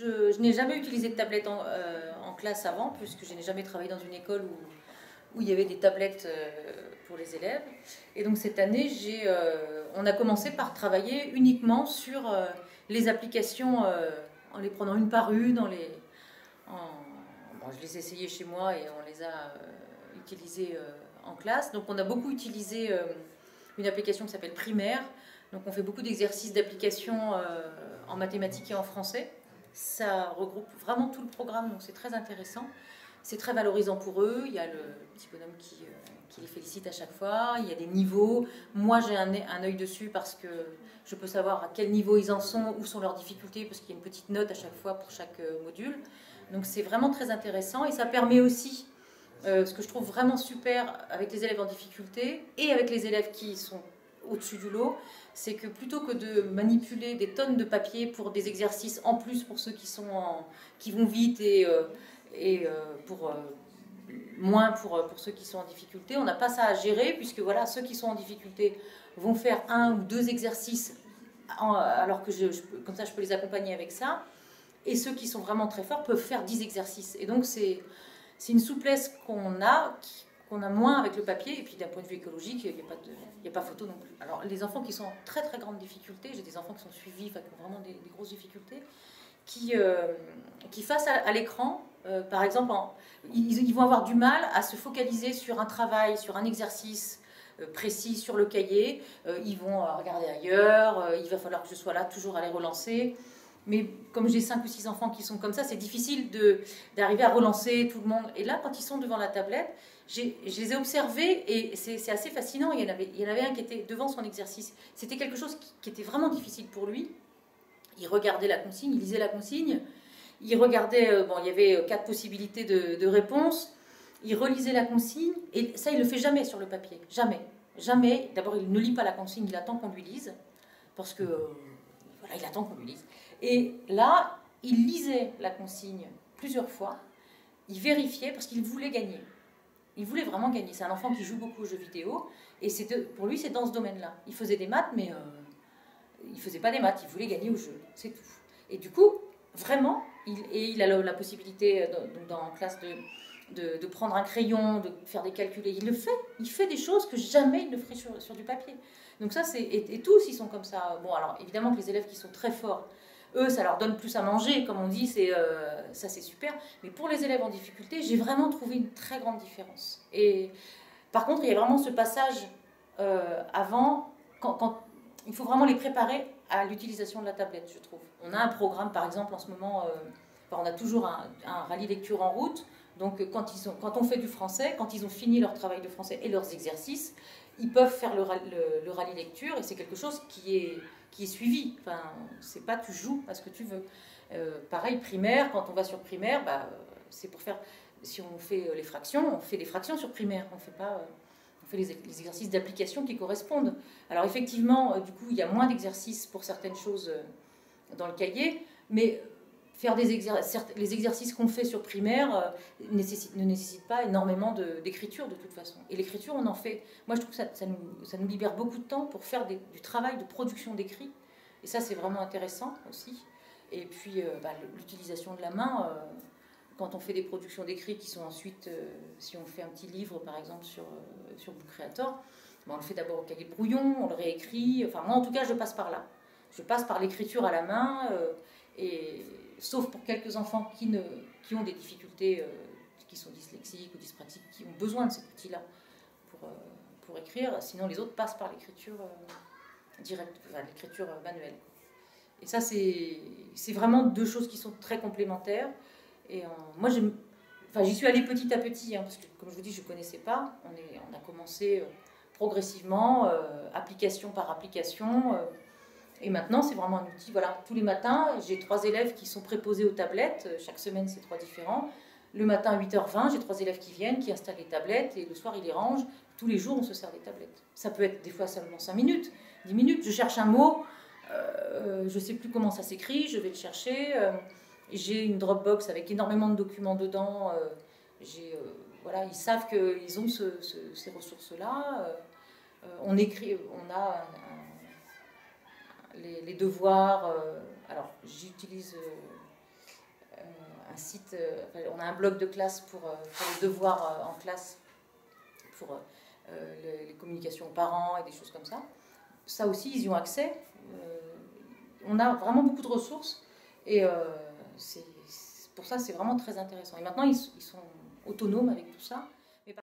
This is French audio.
je, n'ai jamais utilisé de tablette en, en, classe avant, puisque je n'ai jamais travaillé dans une école où il y avait des tablettes euh, pour les élèves. Et donc cette année, euh, on a commencé par travailler uniquement sur euh, les applications en les prenant une par une. Dans les, je les ai essayées chez moi et on les a utilisées en classe. Donc on a beaucoup utilisé une application qui s'appelle Primaire. Donc on fait beaucoup d'exercices d'application en mathématiques et en français. Ça regroupe vraiment tout le programme, donc c'est très intéressant. C'est très valorisant pour eux. Il y a le petit bonhomme qui, euh, qui, les félicite à chaque fois. Il y a des niveaux. Moi, j'ai un, un œil dessus parce que je peux savoir à quel niveau ils en sont, où sont leurs difficultés, parce qu'il y a une petite note à chaque fois pour chaque euh, module. Donc c'est vraiment très intéressant et ça permet aussi, euh, ce que je trouve vraiment super avec les élèves en difficulté et avec les élèves qui sont au-dessus du lot, c'est que plutôt que de manipuler des tonnes de papier pour des exercices en plus pour ceux qui, sont qui vont vite et et euh, pour euh, moins pour, euh, pour ceux qui sont en difficulté. On n'a pas ça à gérer puisque voilà, ceux qui sont en difficulté vont faire un ou deux exercices alors que je, comme ça je peux les accompagner avec ça. Et ceux qui sont vraiment très forts peuvent faire 10 exercices. Et donc c'est une souplesse qu'on a, qu'on a moins avec le papier. Et puis d'un point de vue écologique, il n'y a, pas a pas photo non plus. Alors les enfants qui sont en très très grande difficulté, j'ai des enfants qui sont suivis, qui ont vraiment des, grosses difficultés, qui, qui face à l'écran euh, par exemple, ils, vont avoir du mal à se focaliser sur un travail, sur un exercice euh, précis sur le cahier. Euh, ils vont regarder ailleurs. il va falloir que je sois là, toujours à les relancer. Mais comme j'ai 5 ou 6 enfants qui sont comme ça, c'est difficile d'arriver à relancer tout le monde. Et là, quand ils sont devant la tablette, je les ai observés et c'est assez fascinant. Il y, en avait, il y en avait un qui était devant son exercice. C'était quelque chose qui, était vraiment difficile pour lui. Il regardait la consigne, il lisait la consigne il regardait, euh, bon, il y avait euh, quatre possibilités de, de réponse, il relisait la consigne, et ça, il ne le fait jamais sur le papier, jamais. Jamais. D'abord, il ne lit pas la consigne, il attend qu'on lui lise, parce que, voilà, il attend qu'on lui lise. Et là, il lisait la consigne plusieurs fois, il vérifiait, parce qu'il voulait gagner. Il voulait vraiment gagner. C'est un enfant qui joue beaucoup aux jeux vidéo, et pour lui, c'est dans ce domaine-là. Il faisait des maths, mais euh, il faisait pas des maths, il voulait gagner au jeu, c'est tout. Et du coup, vraiment, et il a la, possibilité euh, dans, la classe de, prendre un crayon, de faire des calculs. il le fait. Il fait des choses que jamais il ne ferait sur, du papier. Donc ça, c'est et, tous ils sont comme ça. Bon, alors évidemment que les élèves qui sont très forts, eux, ça leur donne plus à manger, comme on dit, c'est euh, ça c'est super. Mais pour les élèves en difficulté, j'ai vraiment trouvé une très grande différence. Et par contre, il y a vraiment ce passage euh, avant, quand, il faut vraiment les préparer à l'utilisation de la tablette, je trouve. On a un programme, par exemple, en ce moment, euh, on a toujours un, rallye lecture en route. Donc, quand, on fait du français, quand ils ont fini leur travail de français et leurs exercices, ils peuvent faire le, rallye lecture et c'est quelque chose qui est, suivi. Enfin, c'est pas tu joues à ce que tu veux. Euh, pareil, primaire, quand on va sur primaire, bah, c'est pour faire. Si on fait les fractions, on fait des fractions sur primaire. On fait. On fait les, exercices d'application qui correspondent. Alors effectivement, euh, du coup, il y a moins d'exercices pour certaines choses dans le cahier, mais faire des les exercices qu'on fait sur primaire euh, ne nécessitent pas énormément d'écriture de, toute façon. Et l'écriture, on en fait. Moi, je trouve que ça, ça, nous, libère beaucoup de temps pour faire du travail de production d'écrit. Et ça, c'est vraiment intéressant aussi. Et puis, euh, bah, l'utilisation de la main, euh, quand on fait des productions d'écrit qui sont ensuite, si on fait un petit livre, par exemple, sur, sur Book Creator, bah, on le fait d'abord au cahier de brouillon, on le réécrit. Enfin, moi, en tout cas, je passe par là je passe par l'écriture à la main, et, sauf pour quelques enfants qui, ont des difficultés, euh, qui sont dyslexiques ou dyspraxiques, qui ont besoin de cet outil-là pour, euh, pour écrire. Sinon, les autres passent par l'écriture directe, l'écriture manuelle. Et ça, c'est vraiment deux choses qui sont très complémentaires. Et moi, j'y suis allée petit à petit, hein, parce que, comme je vous dis, je ne connaissais pas. On a commencé progressivement, application par application. Et maintenant, c'est vraiment un outil. Voilà, tous les matins, j'ai trois élèves qui sont préposés aux tablettes. Chaque semaine, c'est trois différents. Le matin à 8h20, j'ai trois élèves qui viennent, qui installent les tablettes, et le soir, ils les rangent. Tous les jours, on se sert des tablettes. Ça peut être des fois seulement 5 minutes, 10 minutes. Je cherche un mot, euh, je ne sais plus comment ça s'écrit, je vais le chercher. Euh, j'ai une Dropbox avec énormément de documents dedans. Euh, voilà, ils savent qu'ils ont ces ressources-là. on écrit, on a les, devoirs. Euh, alors, j'utilise. Euh, un site, on a un blog de classe pour, les devoirs en classe, pour les, communications aux parents et des choses comme ça. Ça aussi, ils y ont accès. on a vraiment beaucoup de ressources et c'est pour ça, c'est vraiment très intéressant. Et maintenant, ils sont autonomes avec tout ça.